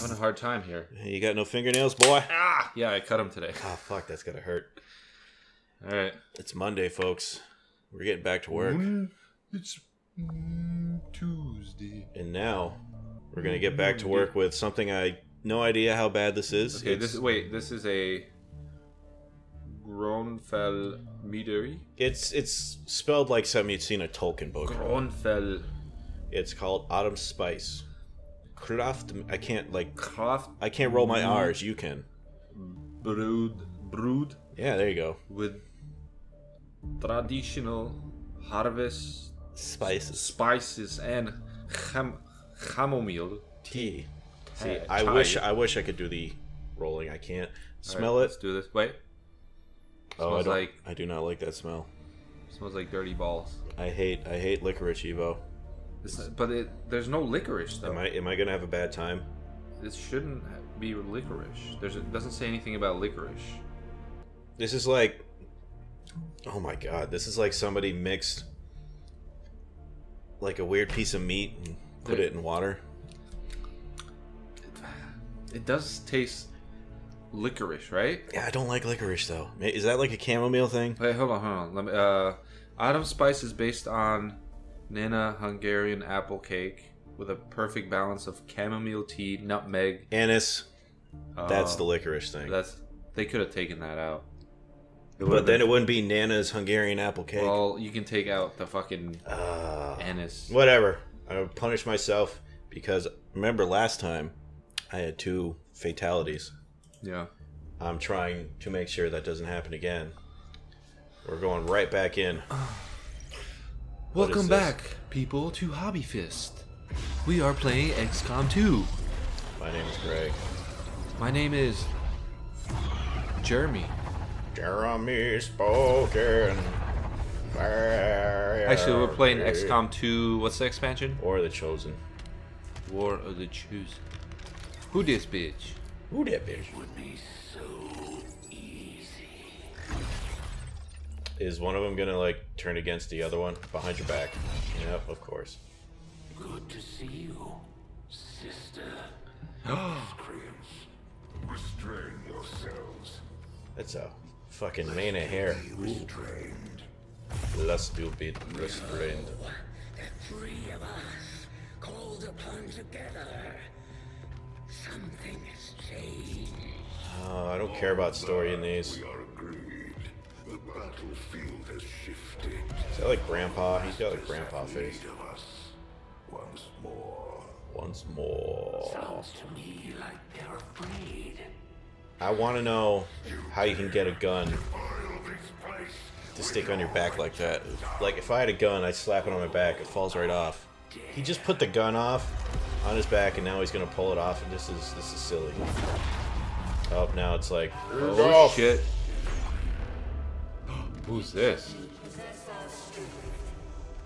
Having a hard time here. You got no fingernails, boy? Ah, yeah, I cut them today. Oh, fuck, that's gotta hurt. All right. It's Monday, folks. We're getting back to work. It's Tuesday. And now, we're gonna get back to work with something I no idea how bad this is. Okay, it's, this wait, this is a Groennfell Meadery. it's it's spelled like something you'd seen a Tolkien book. Groennfell It's called Autumn Spice. Craft. I can't like. Craft I can't roll my R's. You can. brewed brewed Yeah, there you go. with traditional harvest Spices. spices and cham- chamomile. Tea. See, I chai. wish I wish I could do the rolling. I can't. Smell it. Let's do this. Wait. Oh, I Smells don't. like I do not like that smell. smells like dirty balls. I hate. I hate licorice, Evo. It's, but it, there's no licorice though. Am I? Am I gonna have a bad time? This shouldn't be licorice. There's it doesn't say anything about licorice. This is like. Oh my god! This is like somebody mixed. Like a weird piece of meat and put it in water. It does taste licorice, right? Yeah, I don't like licorice though. Is that like a chamomile thing? Wait, hold on, hold on. Let me. Uh, Autumn Spice is based on Nana Hungarian apple cake with a perfect balance of chamomile tea, nutmeg. Anise. That's uh, the licorice thing. That's they could have taken that out. But then been- it wouldn't be Nana's Hungarian apple cake. well, you can take out the fucking Uh, anise. whatever. I would punish myself because remember last time I had two fatalities. Yeah. I'm trying to make sure that doesn't happen again. We're going right back in. What is Welcome back, people, to Hobby Fist. We are playing XCOM 2. My name is Greg. My name is Jeremy. Jeremy spoken. Actually, we're playing XCOM 2. What's the expansion? Or the Chosen. War of the Choose. Who this bitch? Who that bitch? Is one of them gonna like turn against the other one behind your back? Yep, of course. Good to see you, sister. Miscreants, restrain yourselves. That's a fucking mane of hair. Restrained. Let's do bit restrained. The three of us called upon together. Something has changed. Oh, I don't care about story in these. Battlefield has shifted. Is that like grandpa? He's got like grandpa face. Of us once more. Once more. Sounds to me like they're afraid. I want to know how you can get a gun File this place. to stick on your back like that. Like if I had a gun, I'd slap it on my back. It falls right off. He just put the gun off on his back, and now he's gonna pull it off. And this is this is silly. Oh, now it's like Oh, shit. Who's this?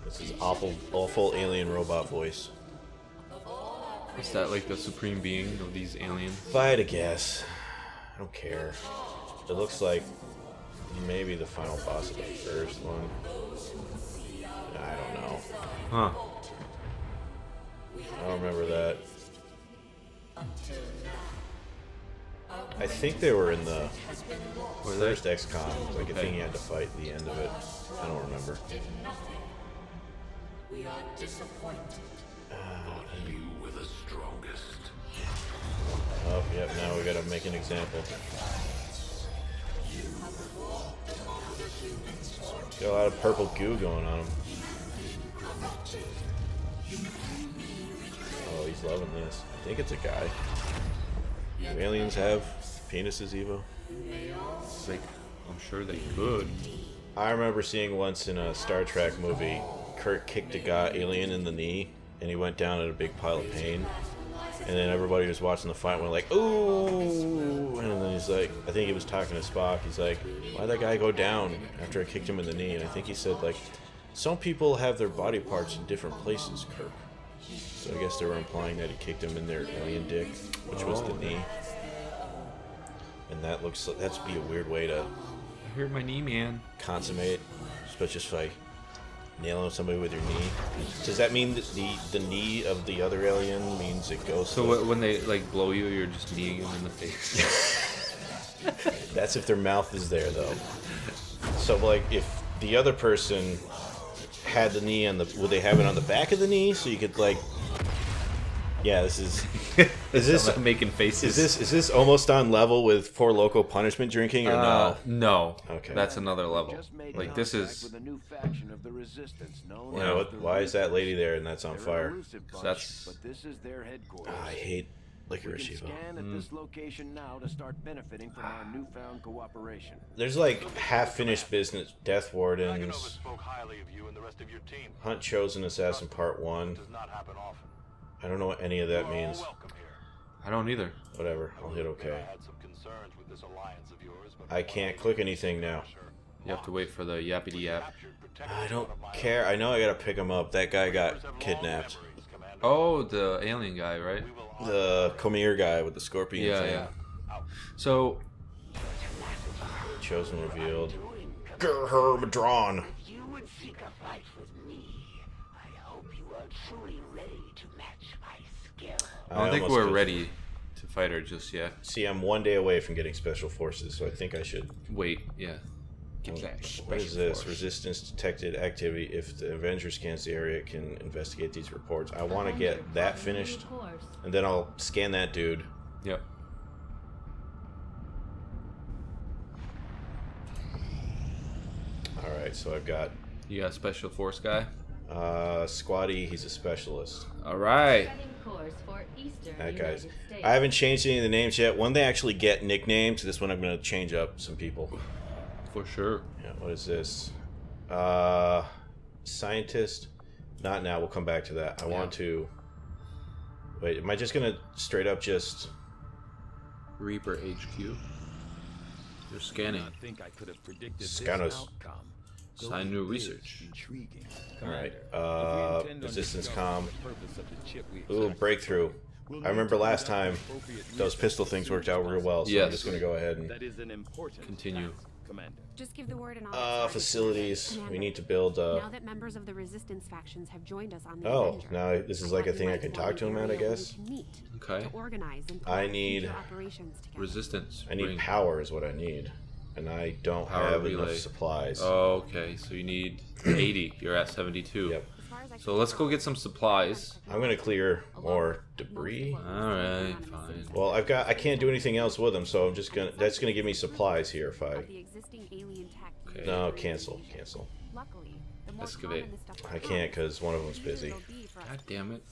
This is awful, awful alien robot voice. Is that like the supreme being of these aliens? If I had to guess, I don't care. It looks like maybe the final boss of the first one. I don't know. Huh. I don't remember that. I think they were in the Were they? first XCOM. Like a thing you had to fight at the end of it. I don't remember. We are disappointed. You were the strongest. Oh, yep. Now we gotta make an example. Got a lot of purple goo going on him. Oh, he's loving this. I think it's a guy. Do aliens have penises, Evo? It's like, I'm sure they could. I remember seeing once in a Star Trek movie, Kirk kicked a guy alien in the knee, and he went down in a big pile of pain. And then everybody was watching the fight, and went like, "Ooh!" And then he's like, I think he was talking to Spock. He's like, "Why'd that guy go down after I kicked him in the knee?" And I think he said like, "Some people have their body parts in different places, Kirk." So I guess they were implying that he kicked him in their alien dick, which was the Oh. knee. And that looks like that's be a weird way to I hurt my knee, man. consummate, but just like nailing somebody with your knee. Does that mean that the the knee of the other alien means it goes? So to, wh- when they like blow you, you're just kneeing them in the face. that's if their mouth is there though. So like if the other person had the knee on the would they have it on the back of the knee so you could like Yeah, this is is this I'm making faces. is this is this almost on level with Four Loko punishment drinking or Uh, no? no. Okay. That's another level. Like this is. with a new faction of the resistance known You know as what? the Why is that lady there and that's on fire? bunch, That's- but this is their headquarters. Ah, I hate we can Evo. scan at this hmm. location now to start benefiting from our newfound cooperation. There's like half finished business Death Wardens, spoke highly of you and the rest of your team. Hunt Chosen Assassin Part 1. Does not happen often. I don't know what any of that means. I don't either. Whatever, I'll hit I okay. had some concerns with this alliance of yours, but I can't click anything now. You have to wait for the yappity yap. I don't one of my care. I know I gotta pick him up. That guy got kidnapped. Oh, the alien guy, right? We will honor The Comir guy with the scorpion Yeah, thing. yeah. So Chosen revealed. Gerher Madron. You would seek a fight with me. I hope you are truly ready to match my skill. I don't think we're ready to fight her just yet. See, I'm one day away from getting special forces, so I think I should. Wait, yeah. Get that What special is this? force. Resistance detected activity. If the Avenger scans the area, can investigate these reports. I want to get that finished, and then I'll scan that dude. Yep. All right, so I've got You got a special force guy. uh, Squatty. He's a specialist. All right. course for Eastern That United guy's. I haven't changed any of the names yet. When they actually get nicknames, this one I'm going to change up some people. For sure. Yeah, what is this? Uh, scientist. Not now. We'll come back to that. I want to. Wait, am I just gonna straight up just? Reaper HQ. You're scanning. I think I could have predicted Scanus. this outcome. Sign new research. Intriguing. All right. Commander, if you Uh, resistance com. the purpose of the chip we Ooh, breakthrough. I remember last time those pistol things worked out real well, so I'm just gonna go ahead and. That is an important Continue. Task, Commander. Just give the word and I'll Uh, facilities. Commander, We need to build. Uh... Now that members of the resistance factions have joined us on the oh, Avenger, now this is like a thing I can talk to an him at, I area where we guess. meet Okay. To organize and I plan need future operations together. Resistance. I need ring. power is what I need, and I don't Power have relay. enough supplies. Oh, okay. So you need 80. You're at 72. Yep. As far as I So let's go get some supplies. I'm gonna clear more debris. Alright, fine. Well, I've got. I can't do anything else with them, so I'm just gonna. That's gonna give me supplies here if I. of alien tech Okay. No, cancel, cancel. Luckily, the more Excavate. common stuff I can't because one of them's becomes, busy. easier it'll be for us God damn it.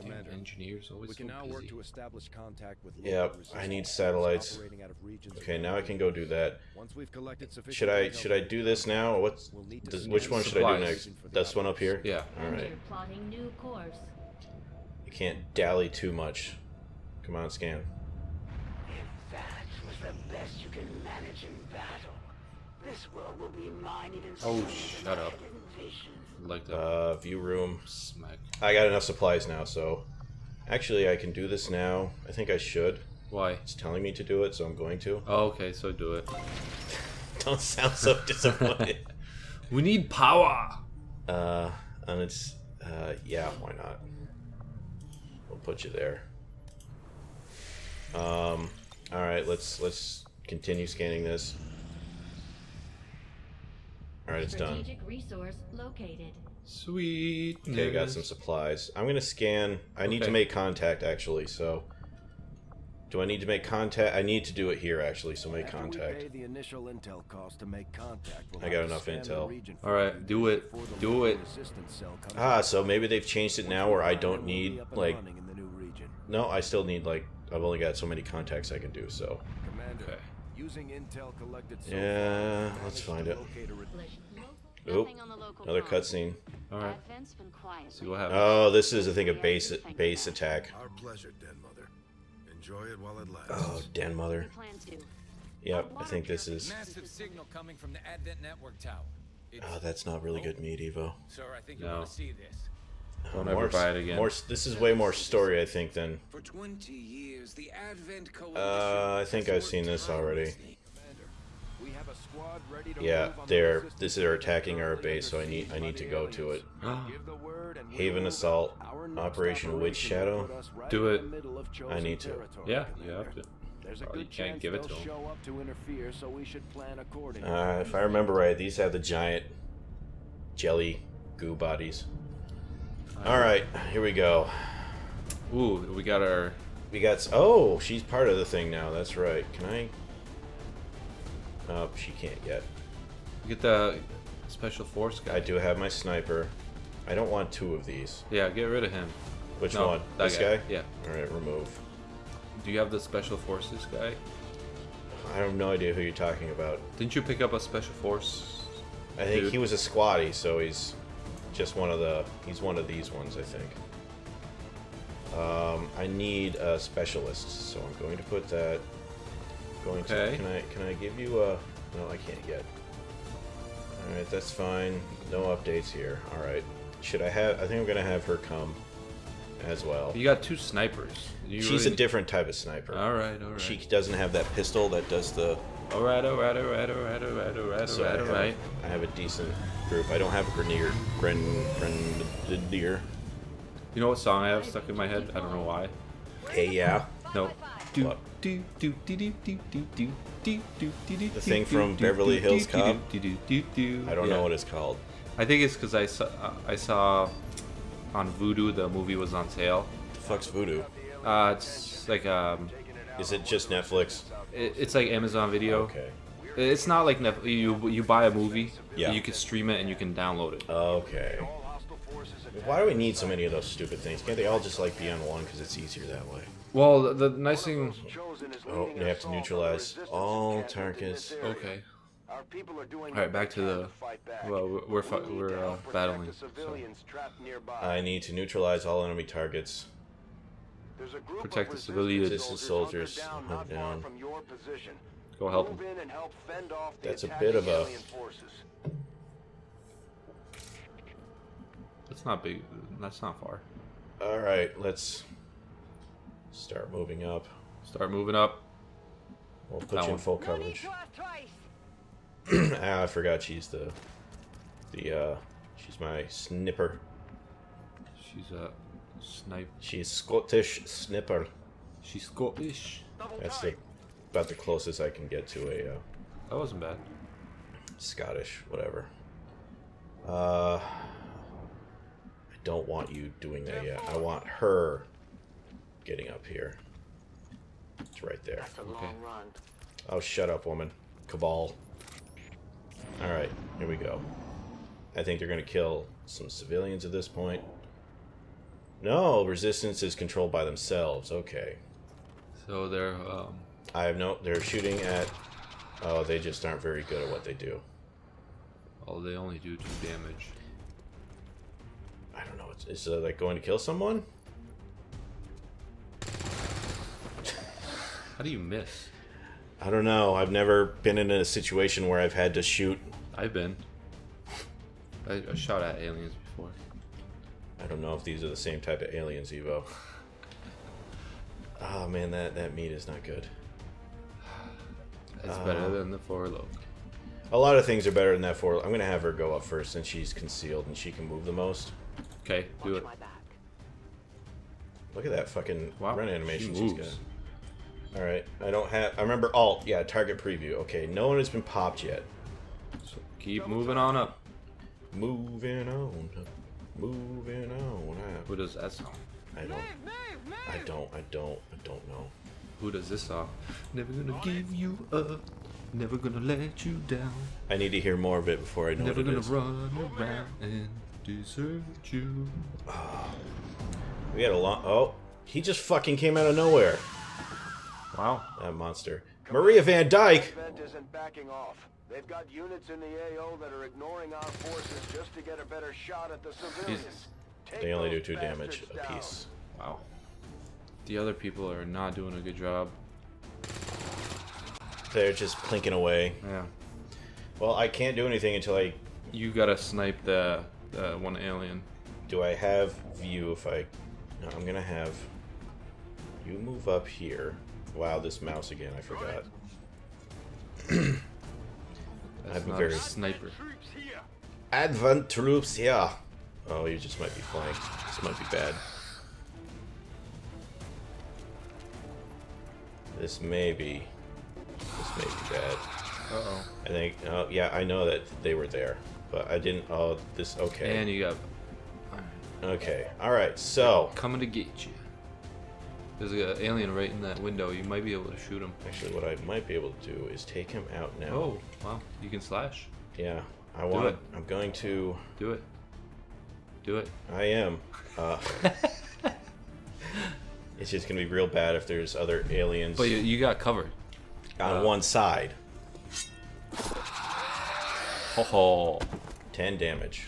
Commander, engineers always We so can now work busy. to establish contact with Yep, I need satellites. operating out of regions Okay, now I can go do that. Once we've collected sufficient Should I should I do this now? Or what's We'll need does, which one should I do next? This one up here. Yeah. All right. Avenger plotting new course. You can't dally too much. Come on, scan. If that was the best you can manage in battle, this world will be mine even Oh, shut up. I had envisioned. Like that. Uh, view room. Smack. I got enough supplies now, so actually I can do this now. I think I should. Why? It's telling me to do it, so I'm going to. Oh, okay, so do it. Don't sound so disappointed. We need power. uh, and it's uh, yeah, why not? We'll put you there. Um, all right, let's let's continue scanning this. All right, it's done. Strategic resource located. Sweet. Okay, I got some supplies. I'm gonna scan. I need to make contact actually. So, do I need to make contact? I need to do it here actually. So make After we contact. pay the initial intel cost to make contact, we'll I got enough intel. All right, do it. Do it. resistance cell comes Ah, so maybe they've changed it now where I don't need like. in the new. No, I still need like. I've only got so many contacts I can do. So. Commander, Okay. Using intel collected so Yeah, far, let's find it. locate a re- Oop, another cutscene. All right. Advent's been quiet. See what happens. Oh, this is I think a base base attack. Our pleasure, Den Mother. Enjoy it while it lasts. Oh, den mother. Yep, I think this is. Massive signal coming from the Advent Network Tower. Oh, that's not really oh. good meat, Evo. sir, I think you No. want to see this. Don't more, buy it again. More, this is way more story, I think, than. For 20 years, the Advent Coalition. Uh, I think I've seen this already. We have a squad ready to Yeah, move on the they're this is they're attacking our base, so I need I need to go to it. Give the word and we Haven Assault, move. Our next Operation Witch Shadow. will put us right Do it. the middle of I need to. territory, Yeah, you have to. There's a good can't chance give it they'll show up to interfere, so we should plan accordingly. Uh, if I remember right, these have the giant jelly goo bodies. All right, here we go. Ooh, we got our. We got. Oh, she's part of the thing now. That's right. Can I? Oh, she can't yet. Get the special force guy. I do have my sniper. I don't want two of these. Yeah, get rid of him. Which No, one? This guy. guy? Yeah. All right, remove. Do you have the special forces guy? I have no idea who you're talking about. Didn't you pick up a special force? I think Dude. he was a squatty, so he's just one of the. He's one of these ones, I think. Um, I need a specialist, so I'm going to put that. Going Okay. to. Can I? Can I give you a? No, I can't yet. All right, that's fine. No updates here. All right. Should I have? I think I'm gonna have her come as well. You got two snipers. You She's really- a different type of sniper. All right, all right. She doesn't have that pistol that does the. All right, all right, all right, all right, all right, all right, so all right, all right. I have a decent group. I don't have a grenier, gren, grenadier. You know what song I have stuck in my head? I don't know why. Hey, yeah. No. Do. The thing from Beverly Hills Cop. I don't know what it's called. I think it's because I saw I saw on Vudu the movie was on sale. The fuck's Vudu? Uh, it's like um. Is it just Netflix? It, it's like Amazon Video. Okay. It's not like Netflix. You you buy a movie. Yeah. You can stream it and you can download it. Okay. All hostile forces Why do we need so many of those stupid things? Can't they all just like be on one because it's easier that way? Well, the, the nice thing. chosen Oh, leading they have to assault on the neutralize all encampment in targets. this area. Okay. Our people are doing All right, back to the- well, we're- we're We need we're, uh, battling, so- civilians trapped nearby. I need to neutralize all enemy targets. There's a group Protect the civilians. Resistance soldiers soldiers, hunkered hunt down, not far down. from your position. Go help Move them. in and help fend off the That's a bit of a- forces. That's not big. That's not far. All right, let's start moving up. Start moving up. We'll put That you in full coverage. ah, I forgot she's the the uh she's my snipper. She's a snipe. She's Scottish snipper. She's Scottish. That's the about the closest I can get to a uh, That wasn't bad. Scottish, whatever. Uh, I don't want you doing that yet. I want her getting up here. It's right there. That's a long Okay. run. Oh, shut up, woman. Cabal. Alright, here we go. I think they're going to kill some civilians at this point. No, resistance is controlled by themselves. Okay. So they're um. I have no. They're shooting at. Oh, they just aren't very good at what they do. Oh, they only do two damage. I don't know. Is, uh, like going to kill someone? How do you miss? I don't know. I've never been in a situation where I've had to shoot. I've been. I, I shot at aliens before. I don't know if these are the same type of aliens, Evo. Oh man, that that meat is not good. It's Uh, better than the four low. A lot of things are better than that for. I'm gonna have her go up first since she's concealed and she can move the most. Okay, do Watch it. my back. Look at that fucking Wow, run animation she she's got. Alright, I don't have. I remember alt. Yeah, target preview. Okay, no one has been popped yet. So keep moving on up. Moving on, moving on. Who does that song? I don't. I don't. I don't. I don't know. Who does this song? Never gonna give you up. Never gonna let you down. I need to hear more of it before I know Never what it gonna run around and desert you. Oh, We got a lot. Oh, he just fucking came out of nowhere. Wow. That monster. Maria Van Dyke. Advent isn't backing off. They've got units in the AO that are ignoring our forces just to get a better shot at the civilians. Jesus. They only do two damage bastards down. apiece. Wow. The other people are not doing a good job. They're just plinking away. Yeah. Well, I can't do anything until I. You gotta snipe the, the one alien. Do I have view if I. No, I'm gonna have. You move up here. Wow, this mouse again, I forgot. That's I'm not very- a sniper. Advent troops here. Oh, you just might be flanked. This might be bad. This may be. This may be bad. Uh oh. I think. Oh, yeah, I know that they were there, but I didn't. Oh, this. Okay. And you got Okay. All right. So coming to get you. There's an alien right in that window. You might be able to shoot him. actually, what I might be able to do is take him out now. Oh, wow. You can slash. Yeah. I want. it. I'm going to. Do it. Do it. I am. Uh, it's just gonna be real bad if there's other aliens But you, you got covered. on uh, one side. Ho ho. Ten damage.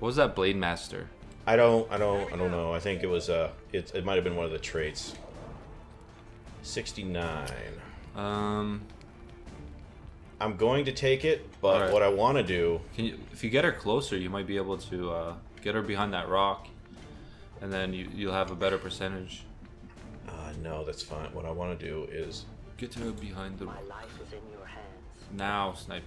What was that Blade Master? I don't. I don't. I don't know. I think it was. Uh. It. It might have been one of the traits. Sixty-nine. Um, I'm going to take it, but Alright. what I want to do. can you, if you get her closer, you might be able to uh, get her behind that rock, and then you, you'll have a better percentage. Uh, no, that's fine. What I want to do is Get her behind the My life is in your hands. now, snipe.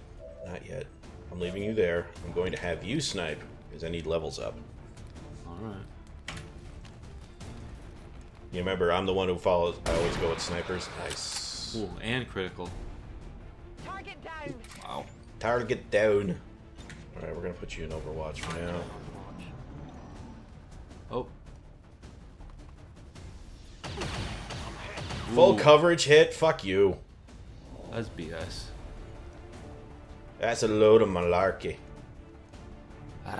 not yet. I'm leaving you there. I'm going to have you snipe because I need levels up. All right. You remember, I'm the one who follows. I always go with snipers. Nice. Ooh, and critical. Target down. Wow. Target down. All right, we're gonna put you in Overwatch for now. Oh. Full Ooh, coverage hit. Fuck you. That's BS. That's a load of malarkey. Oh,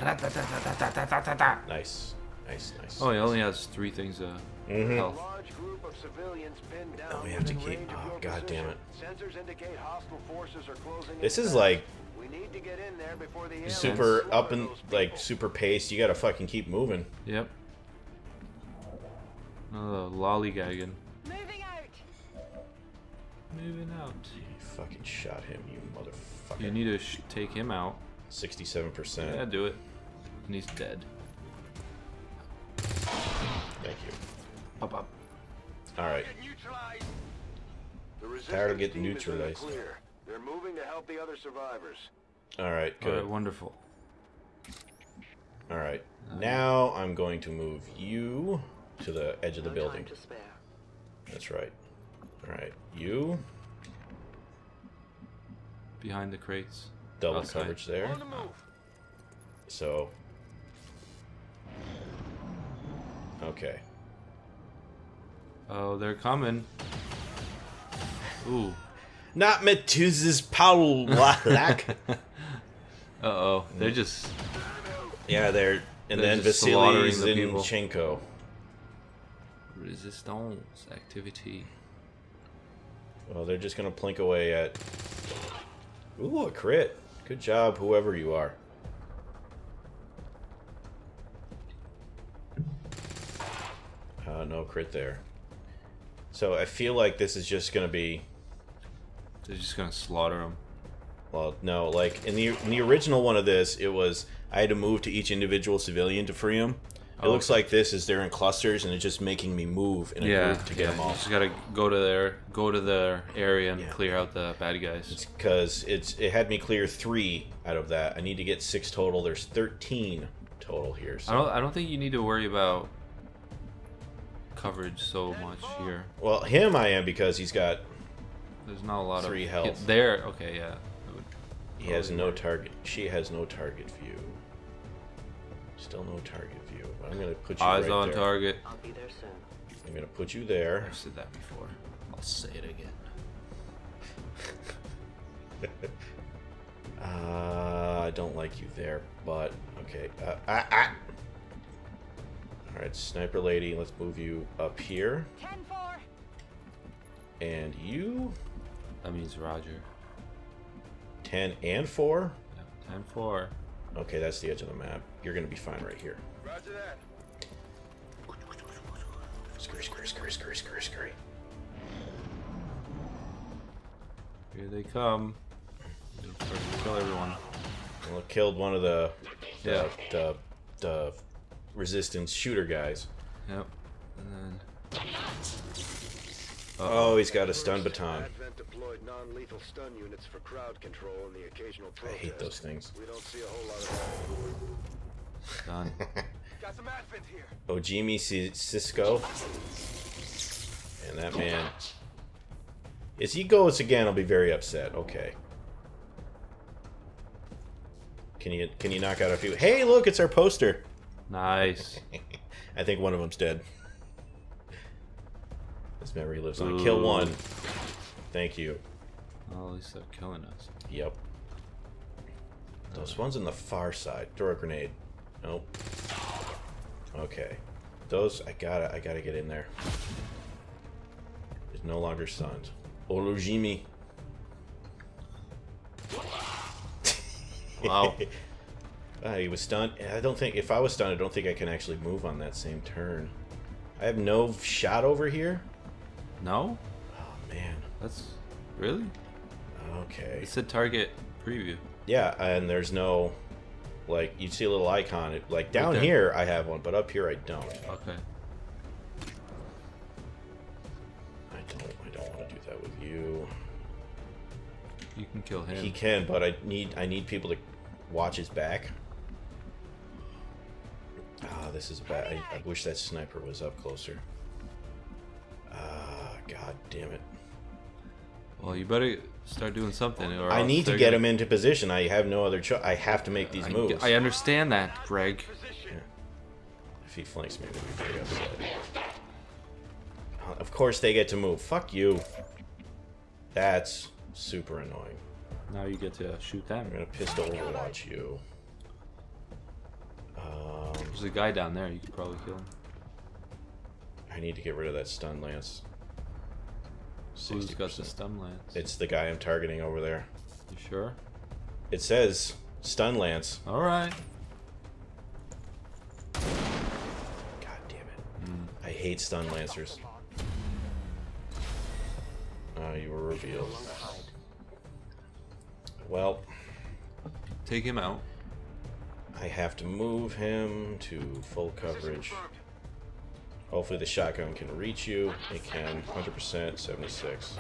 Nice, nice, nice. he only has three things uh, Mhm. health. Large group of civilians pinned down Oh, we have to keep- oh, God damn position. Sensors indicate hostile forces are closing This is like We need to get in there before the aliens super up and like super paced. You gotta fucking keep moving. Yep. Oh, lollygagging. Moving out. Moving out. You fucking shot him, you motherfucker. You need to sh- take him out. 67%. Yeah, do it. And he's dead. Thank you. Up, up. All right. The resistance Target team the neutralized. They're moving to help the other survivors. All right. Good. right, wonderful. All right. Uh, now I'm going to move you to the edge of the No building. time to spare. That's right. All right. You Behind the crates. double Outside. coverage there. So. Okay. Oh, they're coming. Ooh. Not Methuses Paul Lack. Uh oh. They're just. yeah, they're and They're then Vasily slaughtering the people. Zinchenko. Resistance activity. Well, they're just gonna plink away at. Ooh, a crit. Good job, whoever you are. No crit there. So I feel like this is just gonna be. They're just gonna slaughter them. Well, no, like in the in the original one of this, it was I had to move to each individual civilian to free them. It Oh, looks like this is they're in clusters and it's just making me move in a Yeah. group to get yeah. them You all. just gotta go to their go to their area and Yeah. clear out the bad guys. It's because it's it had me clear three out of that. I need to get six total. There's thirteen total here. So. I don't. I don't think you need to worry about coverage so much here. Well, him I am because he's got There's not a lot Three of health. there. Okay, yeah. He has no work. target. She has no target view. Still no target view. But I'm gonna put you Eyes right on there. target. I'll be there soon. I'm gonna put you there. I've said that before. I'll say it again. Uh, I don't like you there, but okay. Uh, ah, ah. All right, sniper lady. Let's move you up here, 10-4. and you That means Roger. ten and four. Yeah, 10 4. Okay, that's the edge of the map. You're gonna be fine right here. Roger that. Scurry, scurry, scurry, scurry, scurry, scurry. Here they come. They'll Kill everyone. Well, it killed one of the the, Yeah. the the resistance shooter guys. Yep. And then Oh, he's got a stun baton. Deployed non-lethal stun units for crowd control and the occasional I hate those things. We don't see a whole lot of Done. Got some Advent here. Ojimi Si- Cisco. And that man. As he goes again, I'll be very upset. Okay. Can you can you knock out a few? Hey, look, it's our poster. Nice. I think one of them's dead. This memory lives on. Kill one. Thank you. Well, at least they're killing us. Yep. Those uh. ones on the far side. Throw a grenade. Nope. Okay. Those I gotta I gotta get in there. there. Is no longer stunned. Olojimi. Wow. Ah, he was stunned. I don't think if I was stunned, I don't think I can actually move on that same turn. I have no shot over here. No? Oh man. That's really? Okay. It said target preview. Yeah, and there's no like you see a little icon. It- Like down here, I have one, but up here, I don't. Okay. I don't. I don't want to do that with you. You can kill him. He can, but I need. I need people to watch his back. Ah, this is bad. I, I wish that sniper was up closer. Ah, god damn it! Well, you better start doing something. Or I need to get gonna- him into position. I have no other choice. I have to make these I, moves. I understand that, Greg. If he flanks me, gonna be very upset. Uh, Of course they get to move. Fuck you. That's super annoying. Now you get to shoot them. I'm gonna pistol overwatch you. Um, There's a guy down there. You could probably kill him. I need to get rid of that stun lance. Who's got the stun lance? It's the guy I'm targeting over there. You sure? It says stun lance. All right. God damn it. I hate stun lancers. Oh, you were revealed. Well, Take him out. I have to move him to full coverage. Hopefully the shotgun can reach you. It can. 100%, 76.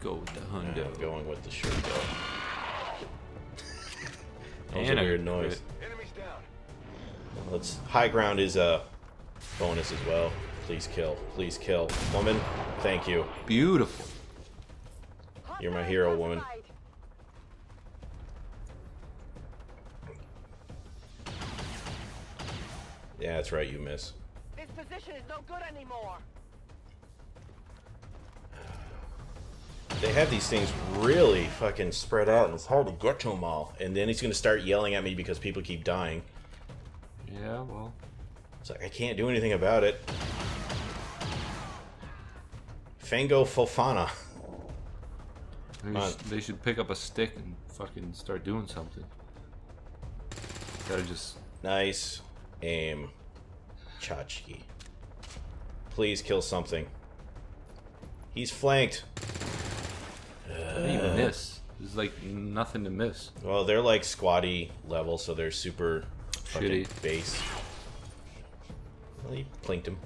Go with the And hundo. I'm going with the short bow. That was And a a weird crit. noise. Enemies down. Let's high ground is a bonus as well. Please kill. Please kill. Woman, thank you. Beautiful. You're my hero, woman. Yeah, that's right, you miss. This position is no good anymore. They have these things really fucking spread out, and it's hard to get to them all. And then he's gonna start yelling at me because people keep dying. Yeah, well. It's like I can't do anything about it. Fango Fofana. They, Come on. sh- they should pick up a stick and fucking start doing something. Gotta just. Nice aim, Chachi. Please kill something. He's flanked. You miss? There's like nothing to miss. Well, they're like squatty level, so they're super Shitty. base. Well, he plinked him.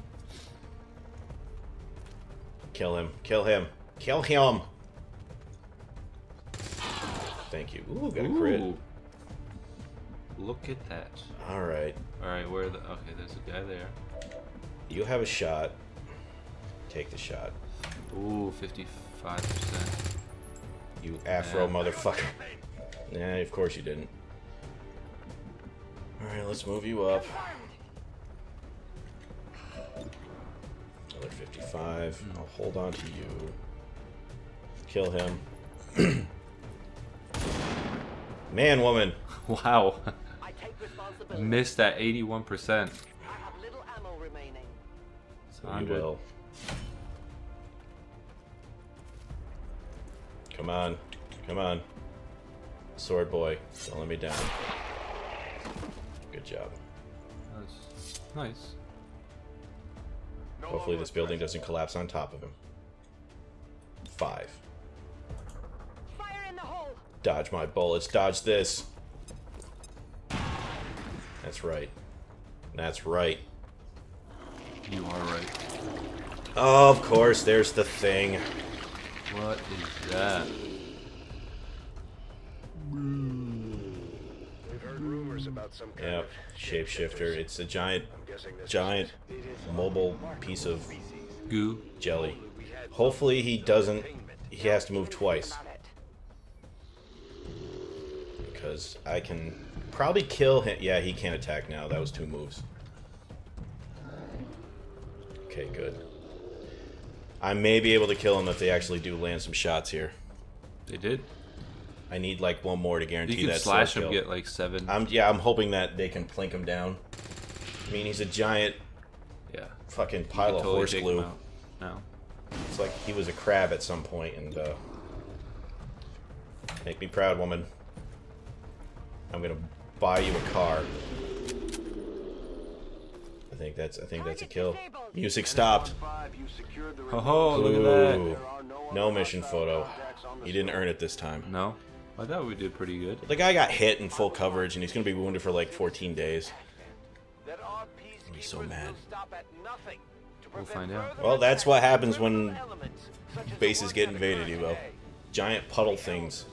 Kill him. Kill him. Kill him. Thank you. Ooh, got a crit. Look at that. All right. All right, where the? Okay, there's a guy there. You have a shot. Take the shot. Ooh, 55 percent. You afro Yeah. motherfucker. Nah, of course you didn't. Alright, let's move you up. Another 55. I'll hold on to you. Kill him. Man, woman. Wow. I take responsibility. Missed that 81 percent. I have little ammo remaining. You will. Come on. Come on. Sword boy. Don't let me down. Good job. That's nice. Hopefully this building doesn't collapse on top of him. Five. Fire in the hole. Dodge my bullets. Dodge this. That's right. That's right. You are right. Oh, of course, there's the thing. What is that? We've heard rumors about some kind Yep, of shapeshifter. It's a giant, I'm guessing this giant mobile piece of Goo. jelly. Hopefully he doesn't. He has to move twice. Because I can probably kill him. Yeah, he can't attack now. That was two moves. Okay, good. I may be able to kill him if they actually do land some shots here. They did. I need like one more to guarantee You can that slash him, kill. get like seven. I'm yeah, I'm hoping that they can plink him down. I mean, he's a giant yeah. fucking pile of totally horse glue. No. It's like he was a crab at some point, and uh, make me proud, woman. I'm gonna buy you a car. I think that's I think that's a kill. Music stopped. Ho ho! Look at that. No mission photo. He didn't earn it this time. No. I thought we did pretty good. The guy got hit in full coverage, and he's gonna be wounded for like 14 days. be so mad. will stop at nothing to We'll find out. Well, that's what happens when criminal elements, such as the bases get invaded, Evo. Giant puddle things.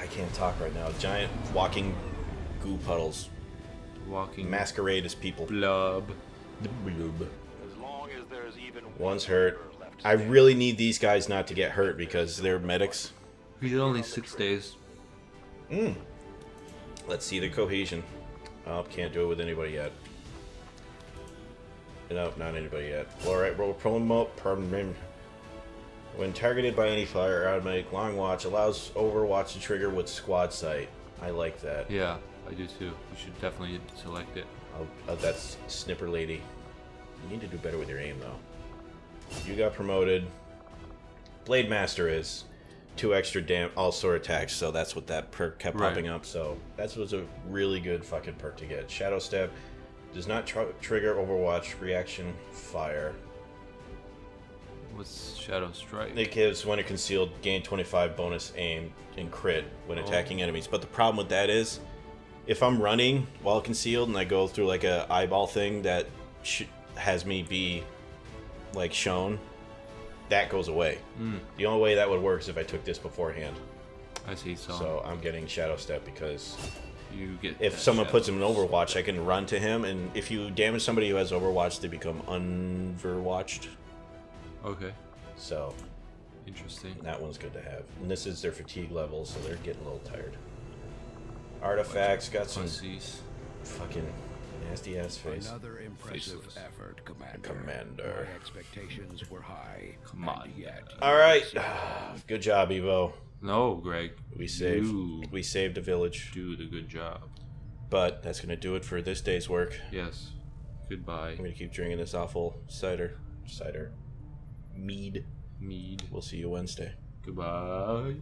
I can't talk right now. Giant walking goo puddles Walking masquerade as people. blub. Blub. as long as there's even One's hurt. I really need these guys not to get hurt because they're medics. He's only six days. Mm. Let's see the cohesion. Oh, can't do it with anybody yet. Nope, not anybody yet. Alright, roll promote permanent. When targeted by any fire, automatic long watch allows Overwatch to trigger with squad sight. I like that. Yeah, I do too. You should definitely select it. Oh, uh, that's Snipper Lady. You need to do better with your aim, though. You got promoted. Blade Master is two extra damn all sword attacks, so that's what that perk kept Right. popping up. So that was a really good fucking perk to get. Shadow Step does not tr- trigger Overwatch reaction fire. What's Shadow Strike? It gives when it concealed gain 25 bonus aim and crit when Oh. attacking enemies. But the problem with that is, if I'm running while concealed and I go through like a eyeball thing that sh- has me be like shown, that goes away. Mm. The only way that would work is if I took this beforehand. I see. So, So I'm getting Shadow Step because you get. if someone puts him in Overwatch, I can run to him, and if you damage somebody who has Overwatch, they become Unverwatched. Okay. So Interesting. That one's good to have. And this is their fatigue level, so they're getting a little tired. Artifacts got some Pussies. fucking nasty ass face. Another impressive Faceless. effort, Commander. Commander. My expectations were high. Come on. and yet. All right, good job, Evo. No, Greg. We saved. You We saved a village, do the good job. but that's gonna do it for this day's work. Yes. Goodbye. I'm gonna keep drinking this awful cider, cider, mead. Mead. We'll see you Wednesday. Goodbye.